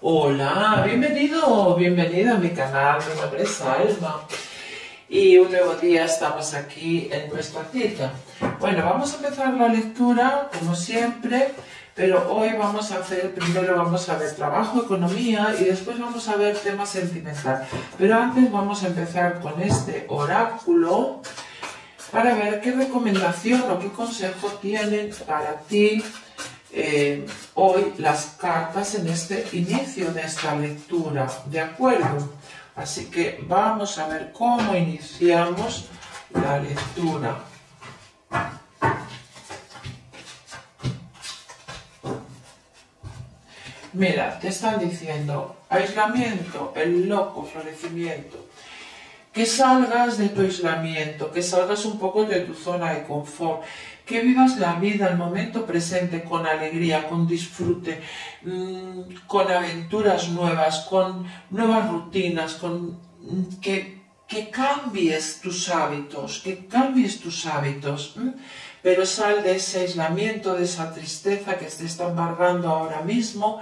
Hola, bienvenido bienvenida a mi canal, mi nombre es Alma y un nuevo día estamos aquí en nuestra cita. Bueno, vamos a empezar la lectura como siempre, pero hoy vamos a hacer, primero vamos a ver trabajo, economía y después vamos a ver tema sentimental. Pero antes vamos a empezar con este oráculo para ver qué recomendación o qué consejo tienen para ti eh, hoy las cartas en este inicio de esta lectura, ¿de acuerdo? Así que vamos a ver cómo iniciamos la lectura. Mira, te están diciendo aislamiento, el loco florecimiento que salgas de tu aislamiento, que salgas un poco de tu zona de confort, que vivas la vida, el momento presente con alegría, con disfrute, mm, con aventuras nuevas, con nuevas rutinas, con mm, que, cambies tus hábitos, que cambies tus hábitos. Pero sal de ese aislamiento, de esa tristeza que te está embargando ahora mismo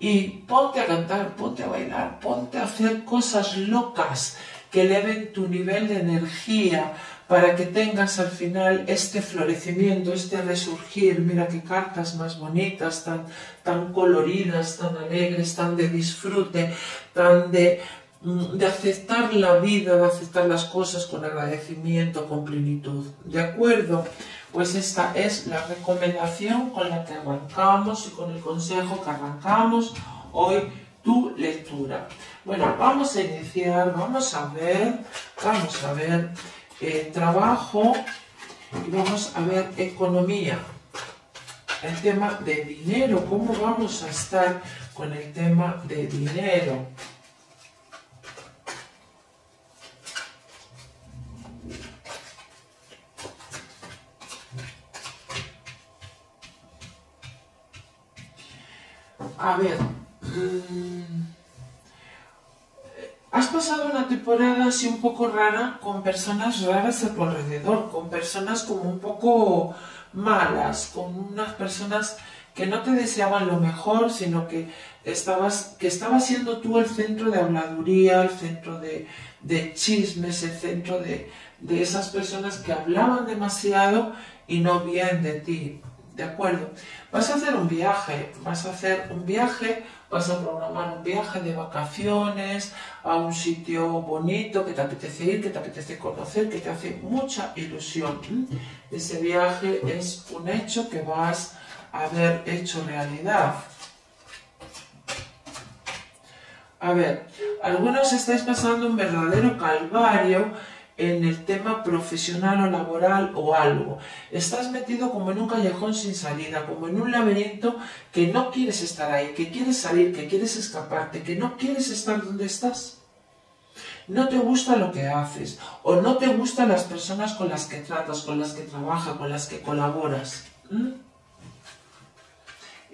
y ponte a cantar, ponte a bailar, ponte a hacer cosas locas que eleven tu nivel de energía para que tengas al final este florecimiento, este resurgir. Mira qué cartas más bonitas, tan, tan coloridas, tan alegres, tan de disfrute, tan de, mm, de aceptar la vida, de aceptar las cosas con agradecimiento, con plenitud. ¿De acuerdo? Pues esta es la recomendación con la que arrancamos y con el consejo que arrancamos hoy tu lectura. Bueno, vamos a iniciar, vamos a ver, vamos a ver eh, trabajo y vamos a ver economía. El tema de dinero, cómo vamos a estar con el tema de dinero. A ver, así un poco rara con personas raras a tu alrededor, con personas como un poco malas, con unas personas que no te deseaban lo mejor, sino que estabas, que siendo tú el centro de habladuría, el centro de, chismes, el centro de, de esas personas que hablaban demasiado y no bien de ti. ¿De acuerdo? Vas a hacer un viaje, vas a hacer un viaje vas a programar un viaje de vacaciones a un sitio bonito que te apetece ir, que te apetece conocer, que te hace mucha ilusión. Ese viaje es un hecho que vas a haber hecho realidad. A ver, algunos estáis pasando un verdadero calvario en el tema profesional o laboral o algo. Estás metido como en un callejón sin salida, como en un laberinto que no quieres estar ahí, que quieres salir, que quieres escaparte, que no quieres estar donde estás. No te gusta lo que haces o no te gustan las personas con las que tratas, con las que trabajas, con las que colaboras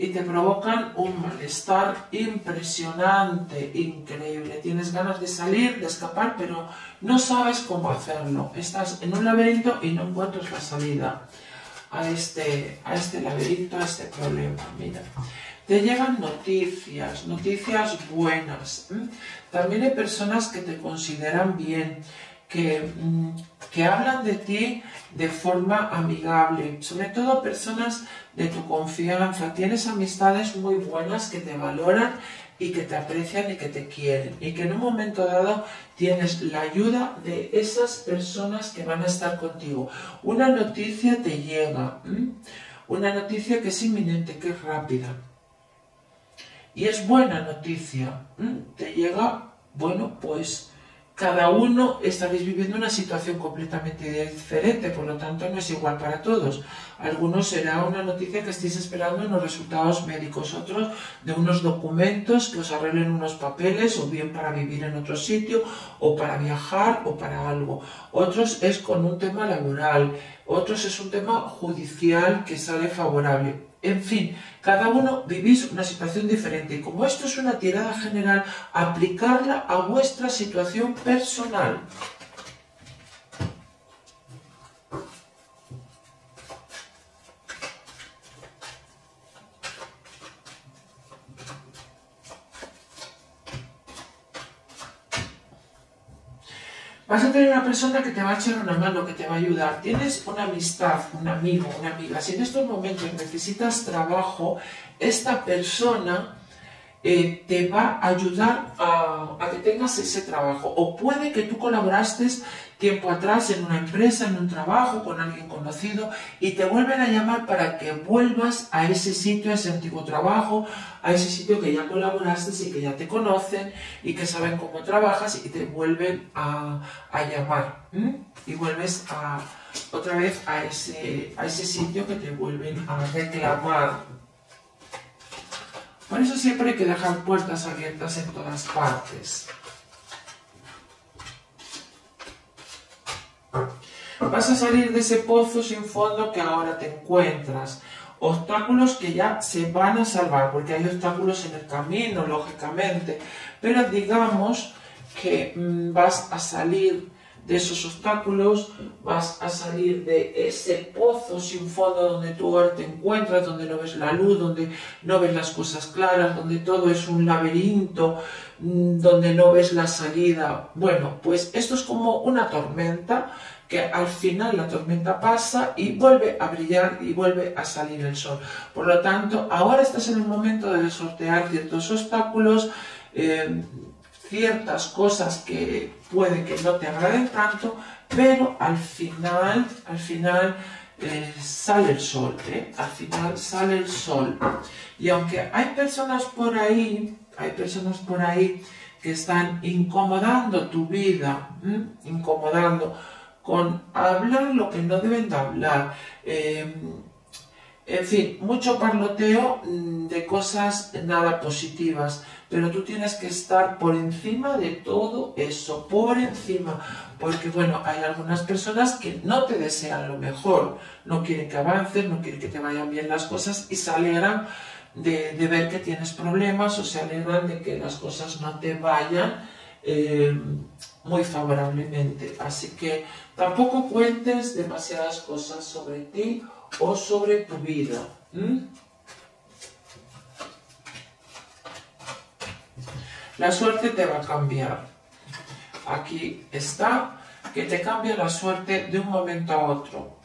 y te provocan un malestar impresionante, increíble. Tienes ganas de salir, de escapar, pero no sabes cómo hacerlo. Estás en un laberinto y no encuentras la salida a este, a este laberinto, a este problema. Mira, te llegan noticias, noticias buenas. También hay personas que te consideran bien, que, mm, que hablan de ti de forma amigable, sobre todo personas de tu confianza. Tienes amistades muy buenas que te valoran y que te aprecian y que te quieren. Y que en un momento dado tienes la ayuda de esas personas que van a estar contigo. Una noticia te llega, una noticia que es inminente, que es rápida. Y es buena noticia. Te llega, bueno, pues cada uno estaréis viviendo una situación completamente diferente, por lo tanto no es igual para todos. Algunos será una noticia que estéis esperando en los resultados médicos, otros de unos documentos que os arreglen unos papeles o bien para vivir en otro sitio o para viajar o para algo. Otros es con un tema laboral, otros es un tema judicial que sale favorable. En fin, cada uno vivís una situación diferente y como esto es una tirada general, aplicarla a vuestra situación personal. Vas a tener una persona que te va a echar una mano, que te va a ayudar. Tienes una amistad, un amigo, una amiga. Si en estos momentos necesitas trabajo, esta persona eh, te va a ayudar a, a, que tengas ese trabajo. O puede que tú colaboraste tiempo atrás en una empresa, en un trabajo, con alguien conocido, y te vuelven a llamar para que vuelvas a ese sitio, a ese antiguo trabajo, a ese sitio que ya colaboraste y que ya te conocen y que saben cómo trabajas y te vuelven a, llamar. Y vuelves otra vez a ese, a ese sitio que te vuelven a reclamar. Por eso siempre hay que dejar puertas abiertas en todas partes. Vas a salir de ese pozo sin fondo que ahora te encuentras. Obstáculos que ya se van a salvar, porque hay obstáculos en el camino, lógicamente. Pero digamos que mm, vas a salir de esos obstáculos, vas a salir de ese pozo sin fondo donde tú ahora te encuentras, donde no ves la luz, donde no ves las cosas claras, donde todo es un laberinto, mm, donde no ves la salida. Bueno, pues esto es como una tormenta que al final la tormenta pasa y vuelve a brillar y vuelve a salir el sol. Por lo tanto, ahora estás en el momento de sortear ciertos obstáculos, eh, ciertas cosas que puede que no te agraden tanto, pero al final, al final eh, sale el sol, ¿eh? al final sale el sol. Y aunque hay personas por ahí, hay personas por ahí que están incomodando tu vida, incomodando, con hablar lo que no deben de hablar. Eh, en fin, mucho parloteo mm, de cosas nada positivas, pero tú tienes que estar por encima de todo eso, por encima, porque bueno, hay algunas personas que no te desean lo mejor, no quieren que avances, no quieren que te vayan bien las cosas y se alegran de, ver que tienes problemas o se alegran de que las cosas no te vayan eh, muy favorablemente. Así que tampoco cuentes demasiadas cosas sobre ti o sobre tu vida. La suerte te va a cambiar. Aquí está que te cambia la suerte de un momento a otro.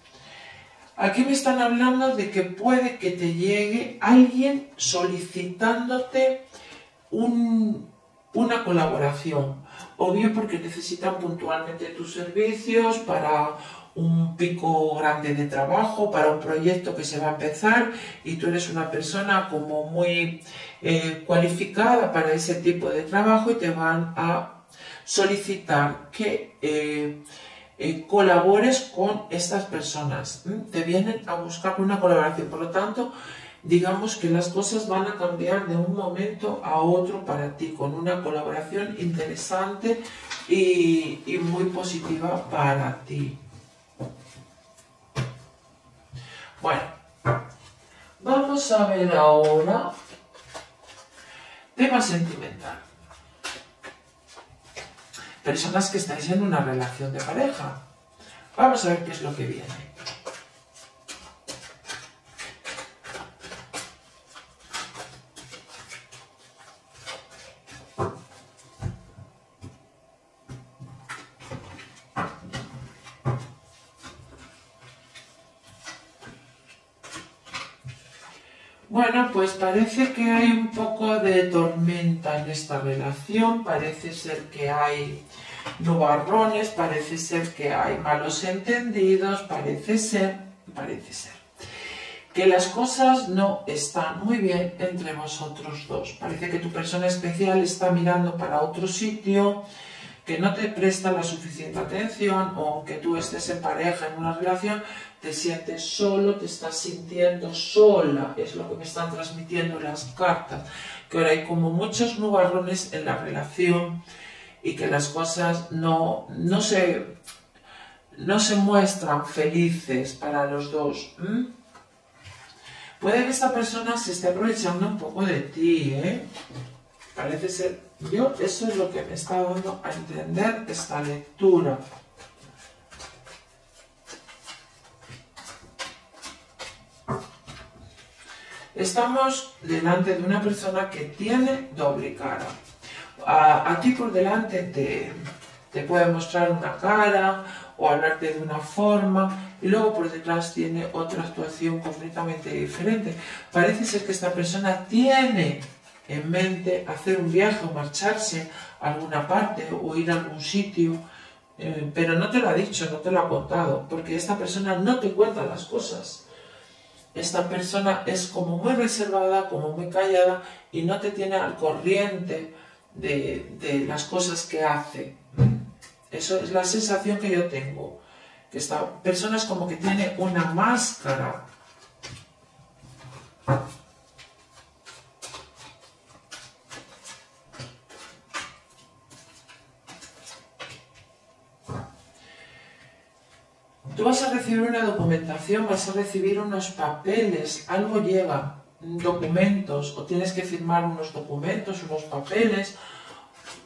Aquí me están hablando de que puede que te llegue alguien solicitándote una colaboración o bien porque necesitan puntualmente tus servicios para un pico grande de trabajo, para un proyecto que se va a empezar y tú eres una persona como muy eh, cualificada para ese tipo de trabajo y te van a solicitar que eh, eh, colabores con estas personas. Te vienen a buscar una colaboración. Por lo tanto, digamos que las cosas van a cambiar de un momento a otro para ti, con una colaboración interesante y, muy positiva para ti. Bueno, vamos a ver ahora tema sentimental. Personas que estáis en una relación de pareja. Vamos a ver qué es lo que viene. Bueno, pues parece que hay un poco de tormenta en esta relación, parece ser que hay nubarrones, parece ser que hay malos entendidos, parece ser, parece ser que las cosas no están muy bien entre vosotros dos. Parece que tu persona especial está mirando para otro sitio, que no te presta la suficiente atención o que tú estés en pareja, en una relación, te sientes solo, te estás sintiendo sola, es lo que me están transmitiendo las cartas, que ahora hay como muchos nubarrones en la relación y que las cosas no, no, se, no se muestran felices para los dos. Puede que esta persona se esté aprovechando un poco de ti, ¿eh? Parece ser, yo, eso es lo que me está dando a entender esta lectura. Estamos delante de una persona que tiene doble cara. A, ti por delante te, Te puede mostrar una cara o hablarte de una forma y luego por detrás tiene otra actuación completamente diferente. Parece ser que esta persona tiene en mente hacer un viaje o marcharse a alguna parte o ir a algún sitio, eh, pero no te lo ha dicho, no te lo ha contado, porque esta persona no te cuenta las cosas. Esta persona es como muy reservada, como muy callada y no te tiene al corriente de, de las cosas que hace. Eso es la sensación que yo tengo. Que esta persona es como que tiene una máscara Vas a recibir una documentación, vas a recibir unos papeles, algo llega, documentos, o tienes que firmar unos documentos, unos papeles,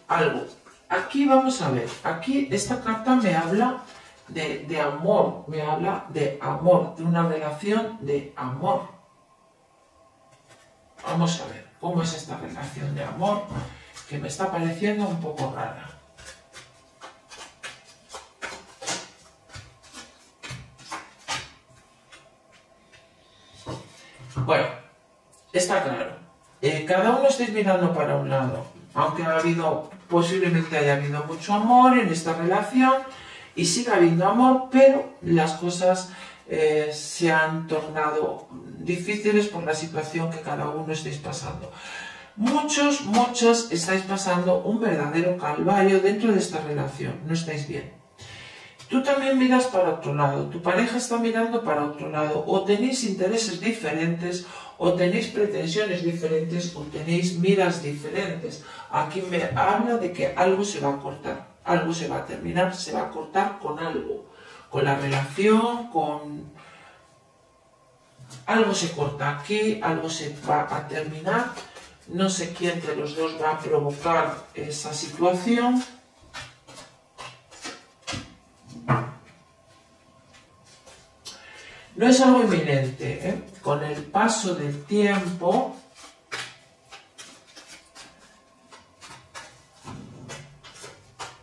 algo. Aquí vamos a ver, aquí esta carta me habla de, de amor, me habla de amor, de una relación de amor. Vamos a ver cómo es esta relación de amor que me está pareciendo un poco rara. Bueno, está claro. Eh, cada uno estáis mirando para un lado, aunque ha habido, posiblemente haya habido mucho amor en esta relación y siga habiendo amor, pero las cosas eh, se han tornado difíciles por la situación que cada uno estáis pasando. Muchos, muchos estáis pasando un verdadero calvario dentro de esta relación, no estáis bien. Tú también miras para otro lado, tu pareja está mirando para otro lado, o tenéis intereses diferentes, o tenéis pretensiones diferentes, o tenéis miras diferentes. Aquí me habla de que algo se va a cortar, algo se va a terminar, se va a cortar con algo, con la relación, con... Algo se corta aquí, algo se va a terminar, no sé quién de los dos va a provocar esa situación No es algo inminente. ¿eh? Con el paso del tiempo,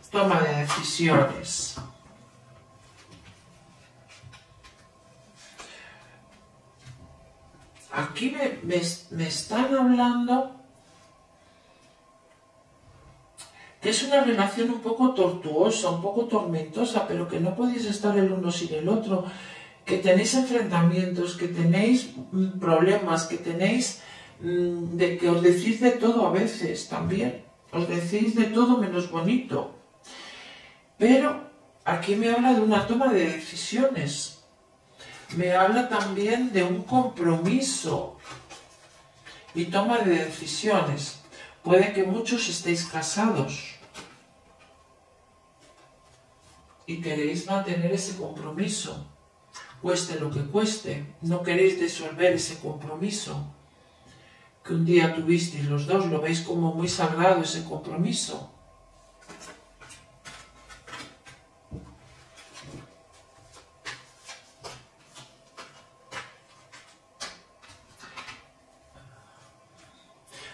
toma de decisiones. Aquí me, me, están hablando que es una relación un poco tortuosa, un poco tormentosa, pero que no podéis estar el uno sin el otro que tenéis enfrentamientos, que tenéis mm, problemas, que tenéis mm, de que os decís de todo a veces también, os decís de todo menos bonito. Pero aquí me habla de una toma de decisiones, me habla también de un compromiso y toma de decisiones. Puede que muchos estéis casados y queréis mantener ese compromiso cueste lo que cueste, no queréis disolver ese compromiso que un día tuvisteis los dos, lo veis como muy sagrado ese compromiso.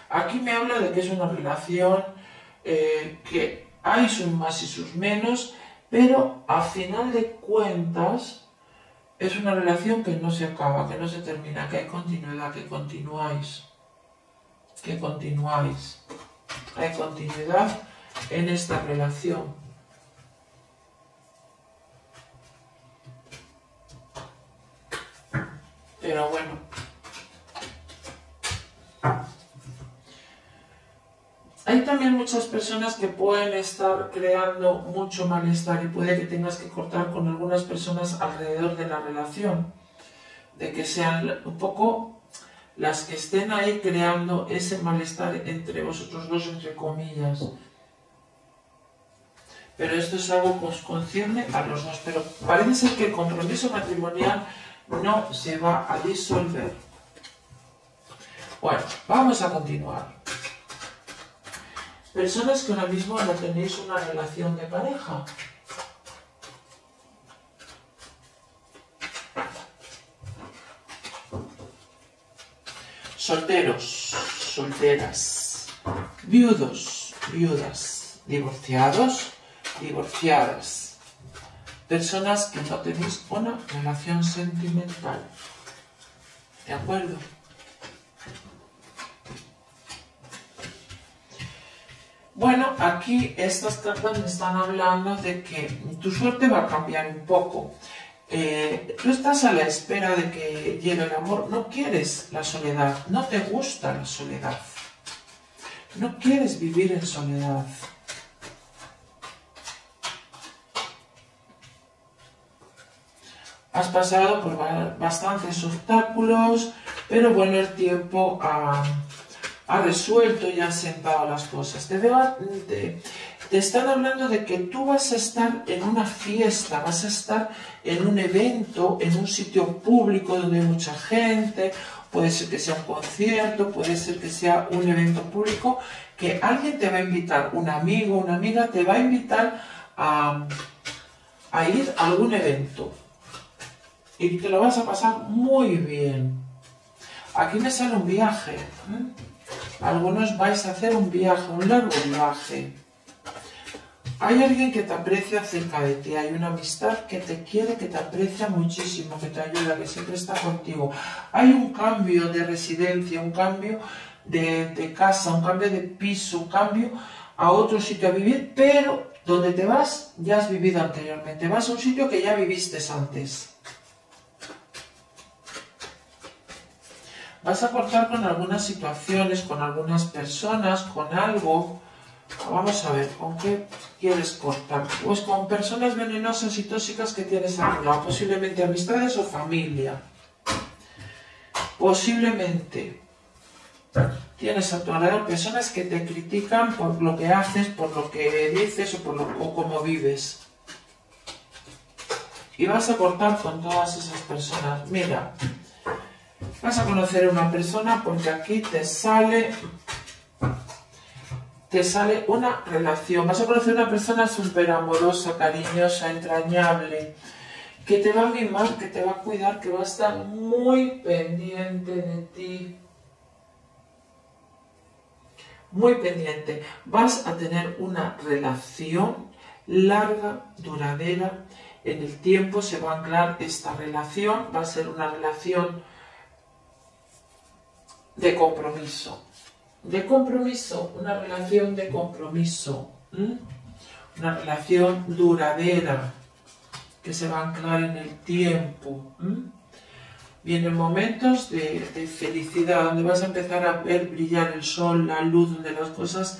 Aquí me habla de que es una relación eh, que hay sus más y sus menos, pero a final de cuentas es una relación que no se acaba, que no se termina, que hay continuidad, que continuáis, que continuáis. Hay continuidad en esta relación. Pero bueno, Hay también muchas personas que pueden estar creando mucho malestar y puede que tengas que cortar con algunas personas alrededor de la relación, de que sean un poco las que estén ahí creando ese malestar entre vosotros dos, entre comillas. Pero esto es algo que os concierne a los dos. Pero parece ser que el compromiso matrimonial no se va a disolver. Bueno, vamos a continuar. Personas que ahora mismo no tenéis una relación de pareja. Solteros, solteras, viudos, viudas, divorciados, divorciadas, personas que no tenéis una relación sentimental. ¿De acuerdo? Bueno, aquí estas cartas me están hablando de que tu suerte va a cambiar un poco. Eh, tú estás a la espera de que llegue el amor, no quieres la soledad, no te gusta la soledad, no quieres vivir en soledad. Has pasado por bastantes obstáculos, pero bueno, el tiempo ha ha resuelto y ha sentado las cosas. Te, te, están hablando de que tú vas a estar en una fiesta, vas a estar en un evento, en un sitio público donde hay mucha gente, puede ser que sea un concierto, puede ser que sea un evento público, que alguien te va a invitar, un amigo, una amiga te va a invitar a, a ir a algún evento. Y te lo vas a pasar muy bien. Aquí me sale un viaje. Algunos vais a hacer un viaje, un largo viaje. Hay alguien que te aprecia cerca de ti, hay una amistad que te quiere, que te aprecia muchísimo, que te ayuda, que siempre está contigo. Hay un cambio de residencia, un cambio de, casa, un cambio de piso, un cambio a otro sitio a vivir, pero donde te vas ya has vivido anteriormente. Vas a un sitio que ya viviste antes. Vas a cortar con algunas situaciones, con algunas personas, con algo. Vamos a ver, ¿con qué quieres cortar? Pues con personas venenosas y tóxicas que tienes a lado, posiblemente amistades o familia. Posiblemente tienes a tu alrededor personas que te critican por lo que haces, por lo que dices o por lo, o cómo vives. Y vas a cortar con todas esas personas. Mira, Vas a conocer una persona porque aquí te sale te sale una relación. Vas a conocer una persona súper amorosa, cariñosa, entrañable, que te va a mimar, que te va a cuidar, que va a estar muy pendiente de ti. Muy pendiente. Vas a tener una relación larga, duradera. En el tiempo se va a anclar esta relación. Va a ser una relación de compromiso. De compromiso, una relación de compromiso. Una relación duradera que se va a anclar en el tiempo. Vienen momentos de, felicidad donde vas a empezar a ver brillar el sol, la luz, donde las cosas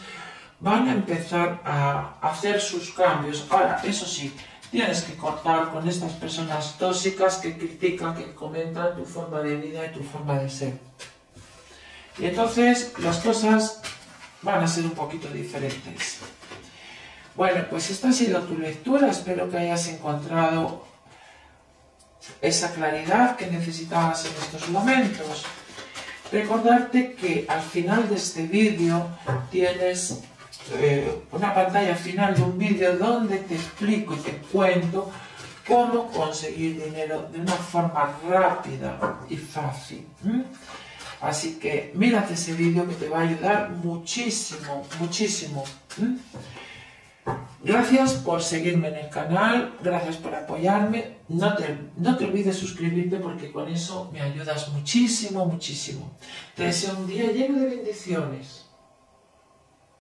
van a empezar a hacer sus cambios. Ahora, eso sí, tienes que cortar con estas personas tóxicas que critican, que comentan tu forma de vida y tu forma de ser. Y entonces las cosas van a ser un poquito diferentes. Bueno, pues esta ha sido tu lectura. Espero que hayas encontrado esa claridad que necesitabas en estos momentos. Recordarte que al final de este vídeo tienes eh, una pantalla final de un vídeo donde te explico y te cuento cómo conseguir dinero de una forma rápida y fácil. Así que mírate ese vídeo que te va a ayudar muchísimo, muchísimo. Gracias por seguirme en el canal, gracias por apoyarme. No te, no te olvides suscribirte porque con eso me ayudas muchísimo, muchísimo. Te deseo un día lleno de bendiciones.